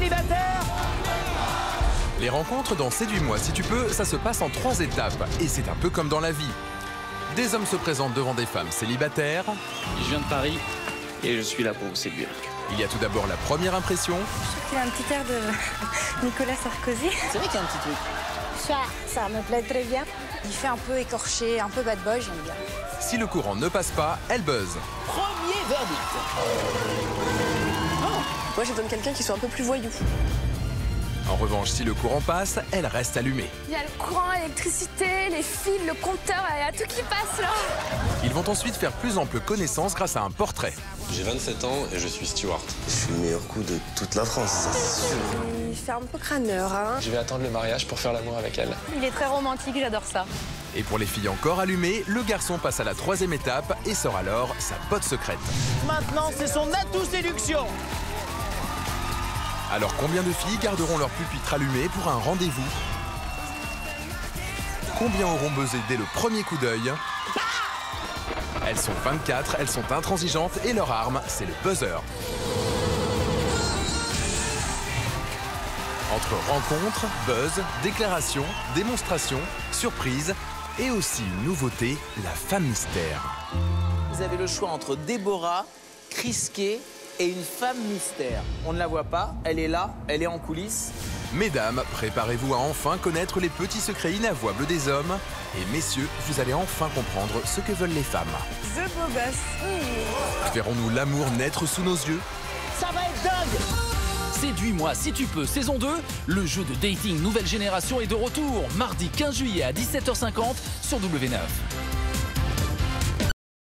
célibataire Les rencontres dans Séduis-moi si tu peux, ça se passe en trois étapes. Et c'est un peu comme dans la vie. Des hommes se présentent devant des femmes célibataires. Je viens de Paris et je suis là pour vous séduire. Il y a tout d'abord la première impression. Il a un petit air de Nicolas Sarkozy. C'est vrai qu'il y a un petit truc. Ça, ça me plaît très bien. Il fait un peu écorché, un peu bad boy, j'aime bien. Si le courant ne passe pas, elle buzz. Premier verdict. Moi, je donne quelqu'un qui soit un peu plus voyou. En revanche, si le courant passe, elle reste allumée. Il y a le courant, l'électricité, les fils, le compteur, il y a tout qui passe là. Ils vont ensuite faire plus ample connaissance grâce à un portrait. J'ai 27 ans et je suis steward. Je suis le meilleur coup de toute la France, ça c'est sûr. Il fait un peu crâneur, hein. Je vais attendre le mariage pour faire l'amour avec elle. Il est très romantique, j'adore ça. Et pour les filles encore allumées, le garçon passe à la troisième étape et sort alors sa botte secrète. Maintenant, c'est son atout séduction. Alors combien de filles garderont leur pupitre allumé pour un rendez-vous Combien auront buzzé dès le premier coup d'œil Elles sont 24, elles sont intransigeantes et leur arme, c'est le buzzer. Entre rencontres, buzz, déclaration, démonstration, surprise et aussi une nouveauté, la femme mystère. Vous avez le choix entre Déborah, Crisquet et une femme mystère. On ne la voit pas, elle est là, elle est en coulisses. Mesdames, préparez-vous à enfin connaître les petits secrets inavouables des hommes. Et messieurs, vous allez enfin comprendre ce que veulent les femmes. The beau gosse. Verrons-nous l'amour naître sous nos yeux Ça va être dingue Séduis-moi si tu peux, saison 2. Le jeu de dating nouvelle génération est de retour, mardi 15 juillet à 17h50 sur W9.